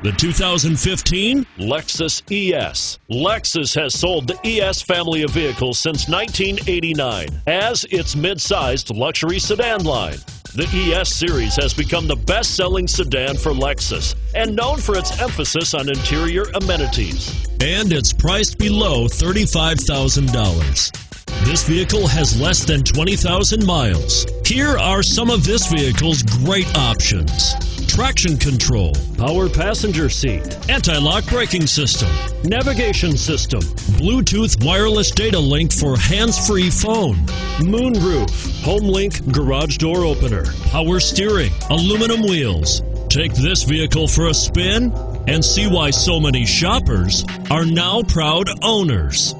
The 2015 Lexus ES. Lexus has sold the ES family of vehicles since 1989 as its mid-sized luxury sedan line. The ES series has become the best-selling sedan for Lexus and known for its emphasis on interior amenities. And it's priced below $35,000. This vehicle has less than 20,000 miles. Here are some of this vehicle's great options traction control, power passenger seat, anti lock braking system, navigation system, Bluetooth wireless data link for hands free phone, moonroof, HomeLink garage door opener, power steering, aluminum wheels. Take this vehicle for a spin and see why so many shoppers are now proud owners.